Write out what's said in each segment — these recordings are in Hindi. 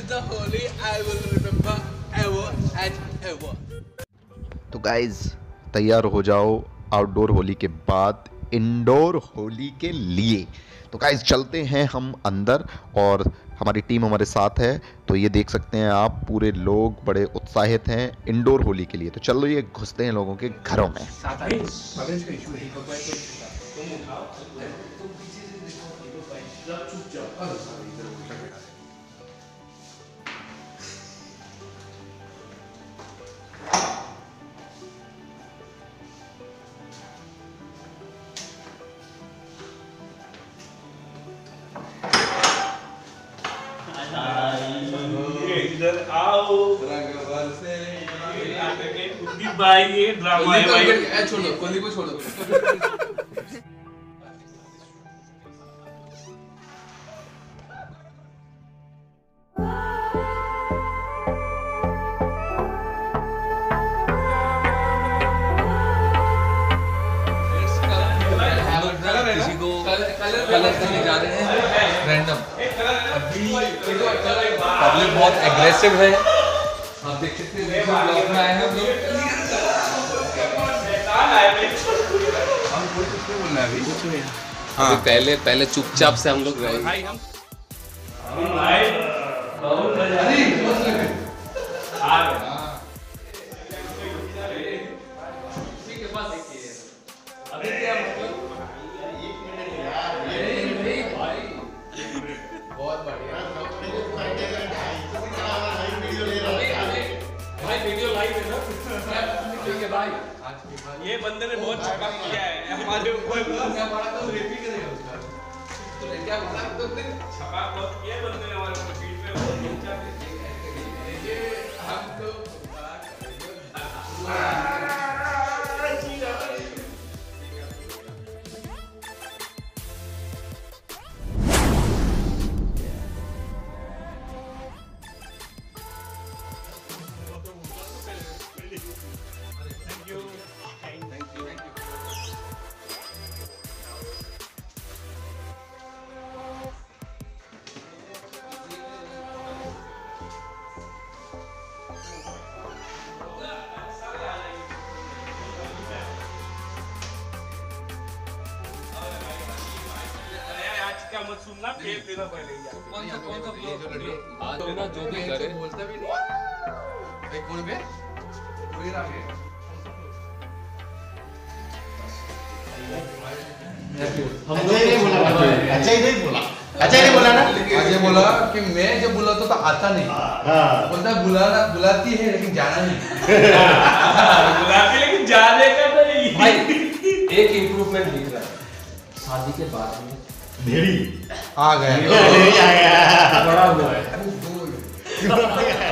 is the holy I will remember ever and ever. तो गाइज़ तैयार हो जाओ आउटडोर होली के बाद इंडोर होली के लिए। तो गाइज़ चलते हैं हम अंदर और हमारी टीम हमारे साथ है। तो ये देख सकते हैं आप पूरे लोग बड़े उत्साहित हैं इंडोर होली के लिए। तो चलो ये घुसते हैं लोगों के घरों में। इधर आओ। कुलदीप भाई ये ड्रामा है भाई। छोड़ो को छोड़ो। किसी को कलर जा रहे हैं। रैंडम पब्लिक बहुत एग्रेसिव है। आप देख सकते हैं ब्लॉक में आए हैं हम लोग। है। हाँ। पहले पहले चुपचाप से हम लोग रहे। हम आए बहुत मज़ा आ गए ये बंदे ने बहुत छका किया है हमारे ऊपर। क्या बड़ा तो रेपी करेगा उसका। तो क्या बड़ा तो छका बहुत किया बंदे ने मत सुनना फेल देना पड़ेगा कौन सा कौन सा ब्लॉग आज तो ना जो भी करे। बोलता भी नहीं। भाई कौन बे? कोई आ गया अच्छा नहीं बोला। अच्छा ही नहीं बोला। अच्छा ही बोला। ना। अजय बोला कि मैं जब बुलाता तो आता नहीं। हाँ। बोलता बुलाना बुलाती है लेकिन जाना नहीं। बुलाते लेकिन जाने का नहीं। भाई एक इम्प्रूवमेंट दिख रहा है। शादी के बाद में भेड़ी आ गया। आ गया। बड़ा हुआ है।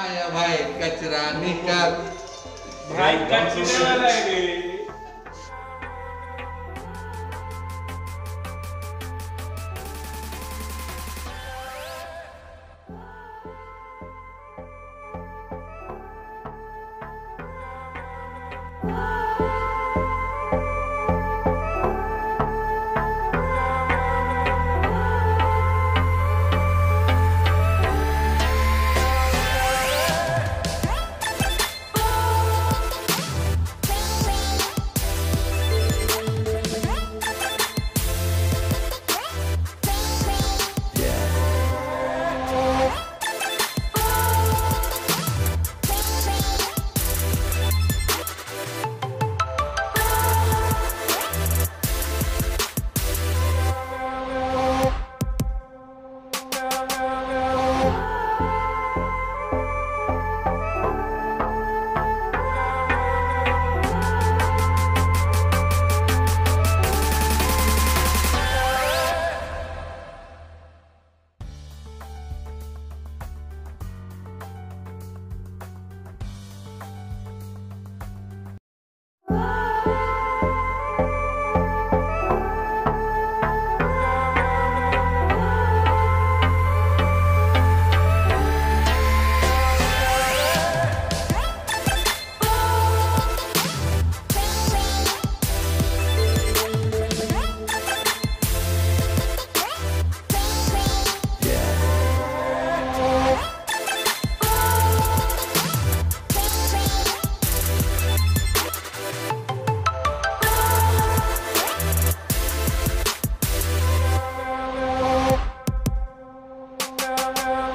आया भाई कचरा निकाल। भाई कचरे world.